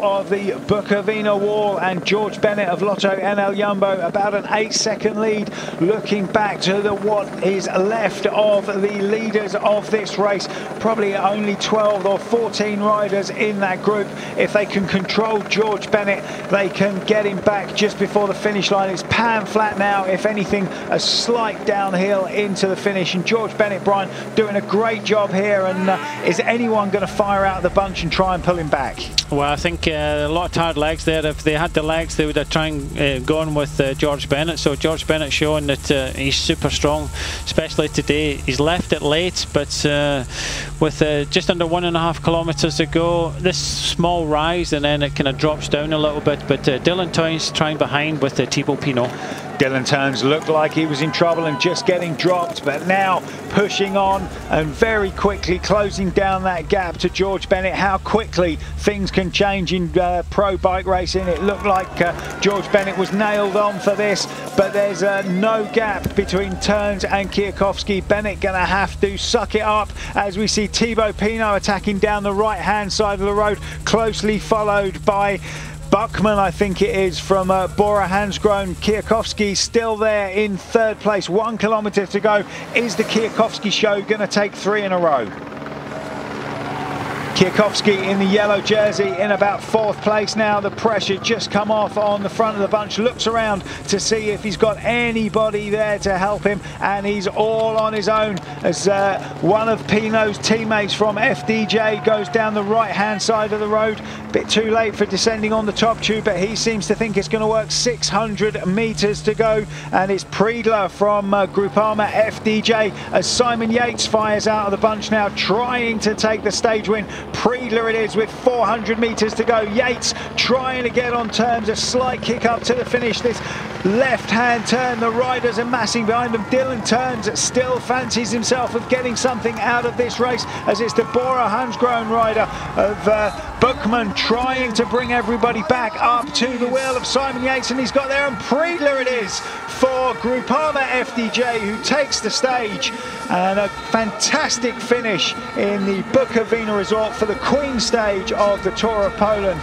of the Bukovina wall and George Bennett of Lotto NL Jumbo about an eight second lead looking back to the what is left of the leaders of this race. Probably only 12 or 14 riders in that group. If they can control George Bennett they can get him back just before the finish line. It's pan flat now if anything a slight downhill into the finish. And George Bennett Brian doing a great job here. And uh, is anyone going to fire out the bunch and try and pull him back? Well I think uh, a lot of tired legs there. If they had the legs they would have tried uh, gone with uh, George Bennett. So George Bennett showing that uh, he's super strong especially today. He's left it late but uh, with uh, just under one and a half kilometers to go this small rise and then it kind of drops down a little bit. But Dylan Teuns trying behind with the Thibaut Pinot Dylan Teuns looked like he was in trouble and just getting dropped, but now pushing on and very quickly closing down that gap to George Bennett. How quickly things can change in uh, pro bike racing. It looked like uh, George Bennett was nailed on for this, but there's uh, no gap between Teuns and Kwiatkowski. Bennett going to have to suck it up as we see Thibaut Pinot attacking down the right hand side of the road, closely followed by Buchmann, I think it is, from uh, Bora Hansgrohe. Kwiatkowski still there in third place. One kilometre to go. Is the Kwiatkowski show going to take three in a row? Kwiatkowski in the yellow jersey in about fourth place now. The pressure just come off on the front of the bunch. Looks around to see if he's got anybody there to help him. And he's all on his own as uh, one of Pinot's teammates from FDJ goes down the right-hand side of the road. Bit too late for descending on the top tube, but he seems to think it's going to work 600 metres to go. And it's Preidler from uh, Groupama FDJ as Simon Yates fires out of the bunch now, trying to take the stage win. Preidler it is with 400 metres to go. Yates trying to get on terms. A slight kick up to the finish. This left-hand turn. The riders are massing behind them. Dylan Teuns still fancies himself of getting something out of this race as it's the Bora Hansgrohe rider of uh, Buchmann trying to bring everybody back up to the wheel of Simon Yates and he's got there and Preidler it is for Groupama FDJ who takes the stage and a fantastic finish in the Bukovina Resort for the Queen stage of the Tour of Poland.